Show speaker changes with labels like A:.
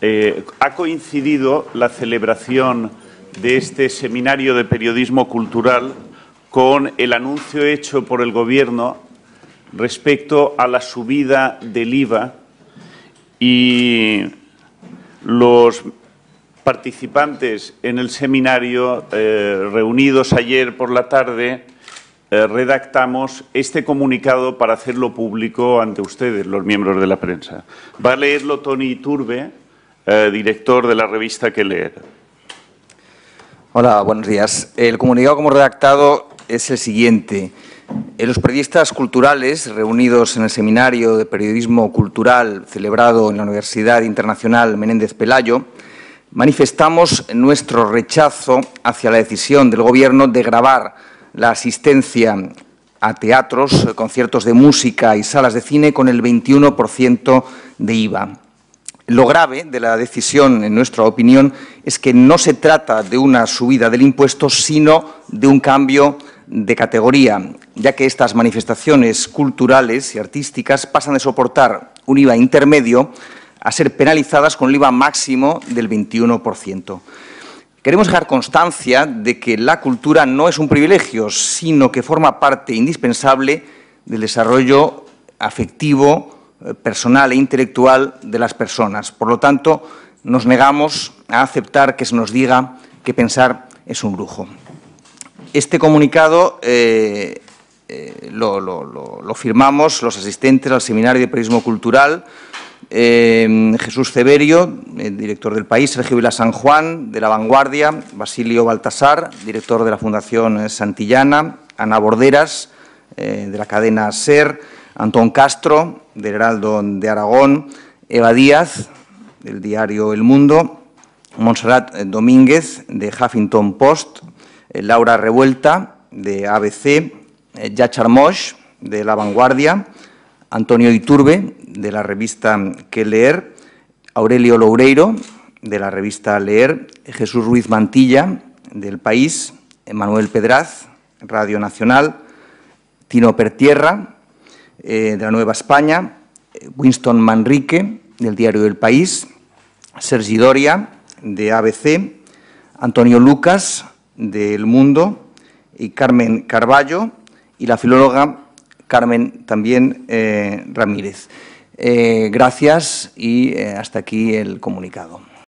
A: eh, ha coincidido la celebración de este seminario de periodismo cultural con el anuncio hecho por el Gobierno respecto a la subida del IVA y los participantes en el seminario eh, reunidos ayer por la tarde eh, redactamos este comunicado para hacerlo público ante ustedes, los miembros de la prensa. Va a leerlo Tony Iturbe, eh, director de la revista Que Leer.
B: Hola, buenos días. El comunicado como redactado es el siguiente. Los periodistas culturales reunidos en el seminario de periodismo cultural celebrado en la Universidad Internacional Menéndez Pelayo manifestamos nuestro rechazo hacia la decisión del Gobierno de grabar la asistencia a teatros, conciertos de música y salas de cine con el 21% de IVA. Lo grave de la decisión, en nuestra opinión, es que no se trata de una subida del impuesto, sino de un cambio de categoría, ya que estas manifestaciones culturales y artísticas pasan de soportar un IVA intermedio a ser penalizadas con el IVA máximo del 21%. Queremos dejar constancia de que la cultura no es un privilegio, sino que forma parte indispensable del desarrollo afectivo, personal e intelectual de las personas. Por lo tanto, nos negamos a aceptar que se nos diga que pensar es un lujo. Este comunicado eh, eh, lo, firmamos los asistentes al Seminario de Periodismo Cultural, eh, Jesús Severio, director del país, Sergio Vila San Juan, de La Vanguardia, Basilio Baltasar, director de la Fundación Santillana, Ana Borderas, de la cadena SER, Antón Castro, del Heraldo de Aragón, Eva Díaz, del diario El Mundo, Montserrat Domínguez, de Huffington Post, eh, Laura Revuelta, de ABC, eh, Yachar Mosh, de La Vanguardia, Antonio Iturbe, de la revista Que Leer, Aurelio Loureiro, de la revista Leer, Jesús Ruiz Mantilla, del País, Manuel Pedraz, Radio Nacional, Tino Pertierra, eh, de la Nueva España, Winston Manrique, del diario El País, Sergi Doria, de ABC, Antonio Lucas, del Mundo, y Carmen Carballo, y la filóloga Carmen también eh, Ramírez. Eh, gracias y hasta aquí el comunicado.